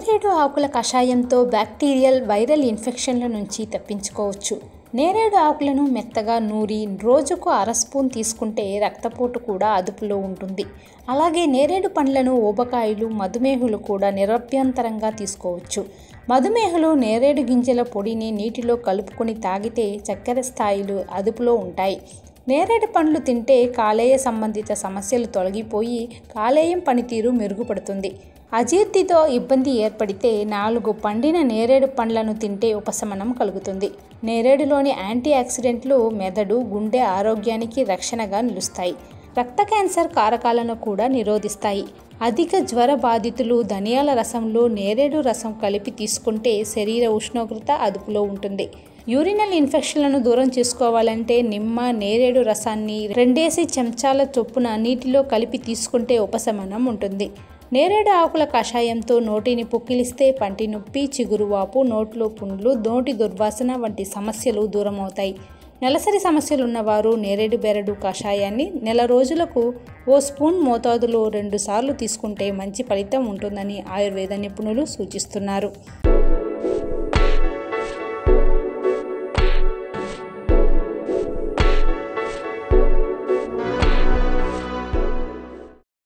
నేరేడు ఆకుల కషాయంతో bacterial viral ఇన్ఫెక్షన్ల నుంచి తప్పించుకోవచ్చు. నేరేడు ఆకులను మెత్తగా నూరి రోజుకు అర స్పూన్ తీసుకుంటే రక్తపోటు కూడా అదుపులో ఉంటుంది. అలాగే నేరేడు పండ్లను ఊబకాయలు మధుమేహులు కూడా నిరభ్యంతరంగా తీసుకోవచ్చు. మధుమేహులు నేరేడు గింజల పొడిని నీటిలో కలుపుకొని తాగితే చక్కెర స్థాయిలు అదుపులో ఉంటాయి. నేరేడు పండ్లు తింటే కాలేయ సంబంధిత సమస్యలు తొలగిపోయి కాలేయం పనితీరు మెరుగుపడుతుంది. అజీర్తితో ఇబ్బంది ఏర్పడితే నాలుగు పండిన నేరేడు పండ్లను తింటే ఉపశమనం కలుగుతుంది. నేరేడులోని యాంటీ ఆక్సిడెంట్లు మెదడు గుండె ఆరోగ్యానికి రక్షణగా నిలుస్తాయి. రక్త క్యాన్సర్ కారకాలను కూడా నిరోధిస్తాయి. అధిక జ్వర బాధితులు ధనియాల రసంలో నేరేడు రసం కలిపి తీసుకుంటే శరీర ఉష్ణోగ్రత అదుపులో ఉంటుంది. యూరినల్ ఇన్ఫెక్షన్లను దూరం చేసుకోవాలంటే నిమ్మ నేరేడు రసాన్ని రెండేసి చెంచాల చొప్పున నీటిలో కలిపి తీసుకుంటే ఉపశమనం ఉంటుంది. నేరేడు ఆకుల కషాయంతో నోటిని పుక్కిలిస్తే పంటి నొప్పి చిగురువాపు నోట్లో పుండ్లు నోటి దుర్వాసన వంటి సమస్యలు దూరమవుతాయి. నెలసరి సమస్యలు ఉన్నవారు నేరేడు బెరడు కషాయాన్ని నెల రోజులకు ఓ స్పూన్ మోతాదులో రెండుసార్లు తీసుకుంటే మంచి ఫలితం ఉంటుందని ఆయుర్వేద నిపుణులు సూచిస్తున్నారు.